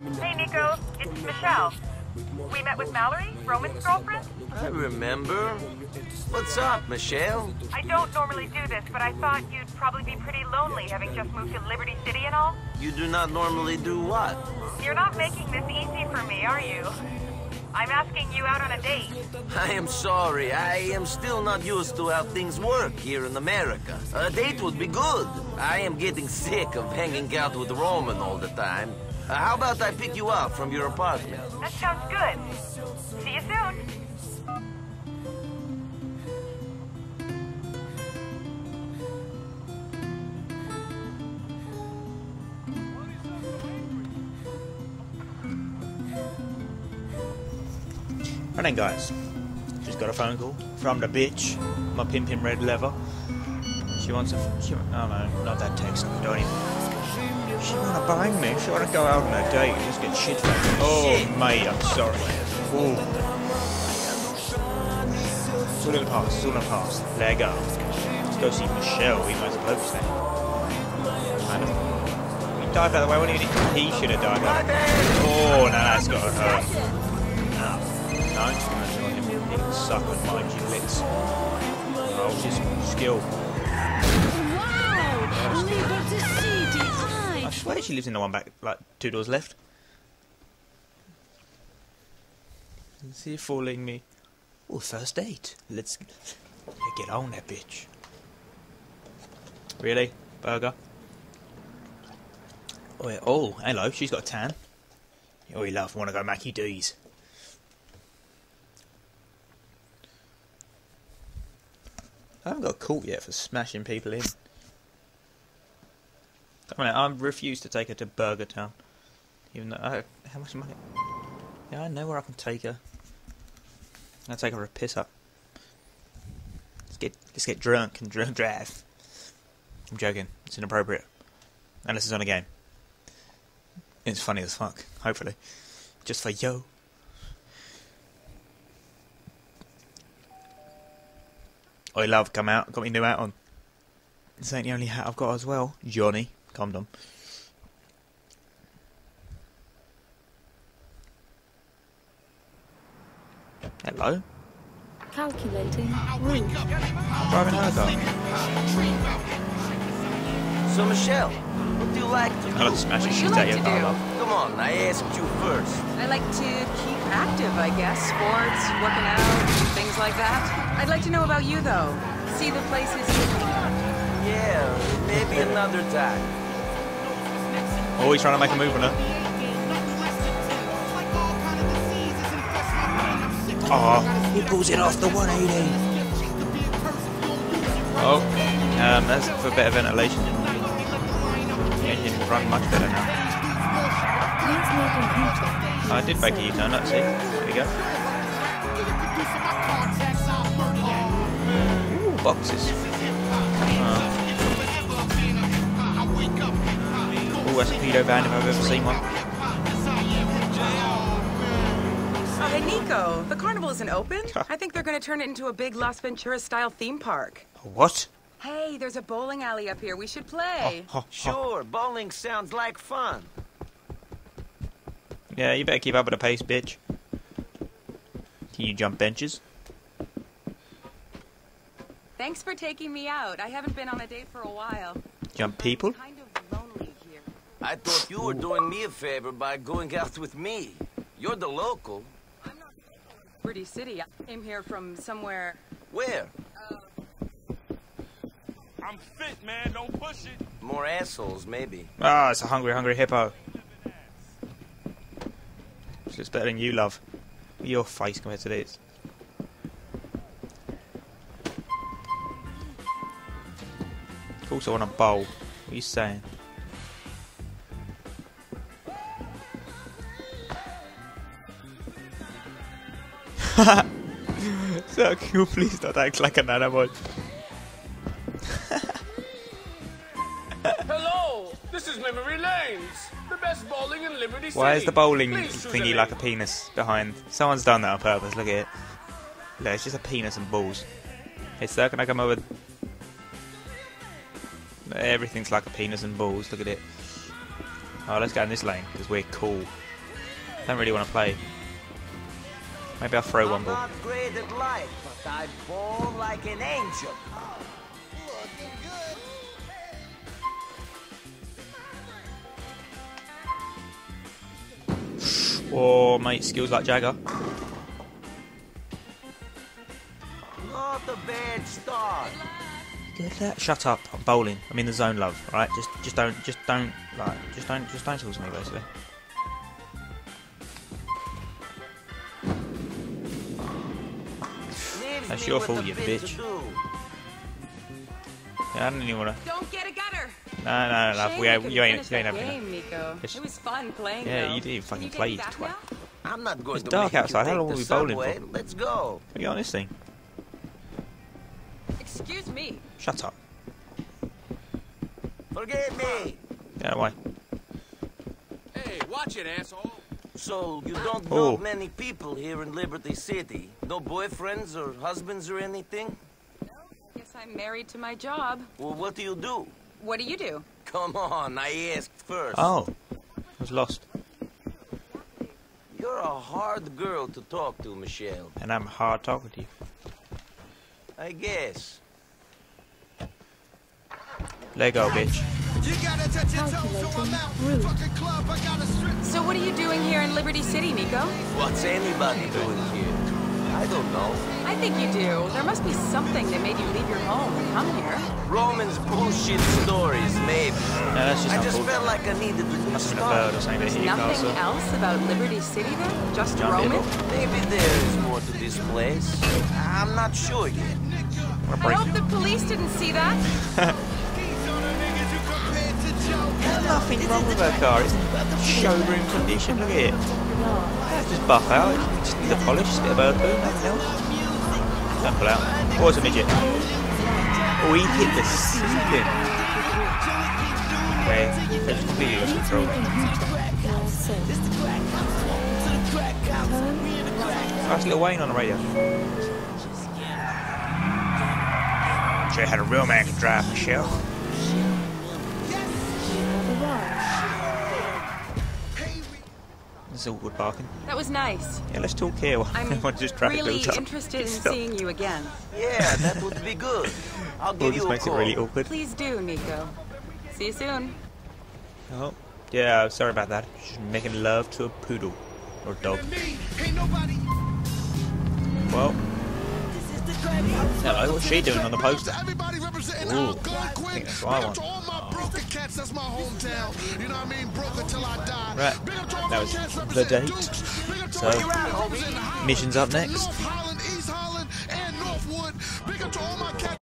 Hey, Niko. It's Michelle. We met with Mallory, Roman's girlfriend. I remember. What's up, Michelle? I don't normally do this, but I thought you'd probably be pretty lonely having just moved to Liberty City and all. You do not normally do what? You're not making this easy for me, are you? I'm asking you out on a date. I am sorry. I am still not used to how things work here in America. A date would be good. I am getting sick of hanging out with Roman all the time. Uh, how about I pick you up from your apartment? That sounds good. See you soon. Right then, guys. Just got a phone call from the bitch, my pimpin' red leather. She wants a. She, oh no, not that text. Don't even. She wanna bang me. She wanna go out on a date and just get shit. Oh, Shit. mate, I'm sorry. Ooh. It's all in the past. It's all in the past. Let go. Let's go see Michelle. We might as well stay. Adam. He dived out of the way. What do you? He should have dived out. Oh, no, that's got to hurt. No, no, just gonna him. He can suck mind your lips. Oh, just skill. Wow! City! I I swear she lives in the one back, like two doors left. Is he fooling me? Oh, first date. Let's get on that bitch. Really, burger? Oh, yeah. oh, hello. She's got a tan. Oh, you love. Want to go Mackie D's? I haven't got caught yet for smashing people in. I refuse to take her to Burger Town. Even though I, how much money? Yeah, I know where I can take her. I'll take her a piss up. Let's get let's get drunk and drunk drive. I'm joking. It's inappropriate. And this is on a game. It's funny as fuck. Hopefully, just for yo. Oi, love, come out. Got me new hat on. This ain't the only hat I've got as well. Johnny, condom. Hello. calculating route. Driving her car. So, Michelle, what do you like to I love do? smashing What do you shit like out your to car. do? Come on, I asked you first. I like to keep active, I guess. Sports, working out, things like that. I'd like to know about you, though. See the places you Yeah, maybe another time. Always trying to make a move on her. Oh, he pulls it off the 180. Oh, um, that's for better ventilation. The engine can run much better now. Please make a U-turn. I did make a U-turn, let's see. There we go. Ooh, boxes. Ooh, that's pedo van if I've ever seen one. Oh, hey, Niko. The carnival isn't open. I think they're going to turn it into a big Las Venturas-style theme park. What? Hey, there's a bowling alley up here. We should play. Oh, oh, oh. Sure, bowling sounds like fun. Yeah, you better keep up with the pace, bitch. Can you jump benches? Thanks for taking me out. I haven't been on a date for a while. Jump people? Kind of lonely here. I thought you were doing me a favor by going out with me. You're the local. I'm not pretty City. I came here from somewhere. Where? I'm fit, man. Don't push it. More assholes, maybe. Ah, it's a hungry, hungry hippo. It's just better than you, love. Your face compared to this. Also on a bowl. What are you saying? so cool, please don't act like an animal. Hello, this is Memory Lanes, the best bowling in Liberty City. Why is the bowling Please thingy like a penis behind? Someone's done that on purpose. Look at it. Look, it's just a penis and balls. Hey, sir, can I come over? Everything's like a penis and balls. Look at it. Oh, let's go in this lane because we're cool. Don't really want to play. Maybe I'll throw one I'm ball. great at life, but I fall like an angel. Oh, mate, skills like Jagger. Not a bad start. Get that. Shut up. I'm bowling. I'm in the zone, love. All right, just, just don't, just don't, like, just don't, just don't talk to me, basically. That's me your fault, you bitch. to do. Yeah, I didn't even want to. Don't get a gutter. No, no, no, love. We, we ain't- you ain't, finish you ain't having game, Niko. It was fun playing. Yeah, though. you did fucking Can you play, you twat. I'm not going It's to dark outside. How long will we bowling for? Let's go. Are you on this thing? Excuse me. Shut up. Forget me. Get away. Hey, watch it, asshole. So you don't oh. know Oh. many people here in Liberty City? No boyfriends or husbands or anything? No, I guess I'm married to my job. Well, what do you do? What do you do? Come on, I asked first. Oh, I was lost. You're a hard girl to talk to, Michelle. And I'm hard talking to you. I guess. Let go, bitch. Calculating route. So what are you doing here in Liberty City, Niko? What's anybody doing here? I don't know. I think you do. There must be something that made you leave your home and come here. Roman's bullshit stories, maybe. No, that's just I just felt like I needed to do Must have been a bird or stuff. something There's nothing Newcastle. else about Liberty City then? Just John Roman? Deere. Maybe there is more to this place. I'm not sure yet. What a I break. hope the police didn't see that. Nothing wrong with her car. It's showroom condition. Look at it. That's just buff out. It just needs a polish, a bit of bird poo, nothing else. Don't pull out. Oh, it's a midget. Oh, he hit the ceiling. Okay, that's completely lost control. Nice little Wayne on the radio. Show how a real man can drive, Michelle. It's all good barking. That was nice. Yeah, let's talk here I'm just traffic really builds up. interested in Stop. seeing you again. Yeah, that would be good. I'll Oh, give this you a makes it call. really awkward. Please do, Niko. See you soon. Oh, yeah, sorry about that. Just making love to a poodle or dog. Well, hello. What's she doing on the poster? Everybody representing Ooh, I think that's what I want. to all my broken cats, that's my hometown. You know what I mean? Broke till I die. Right, Big up to all that was the date. Dukes. Big up to So, all my cats representing Holland, mission's up next. North Holland, East Holland, and Northwood. Big up to all my.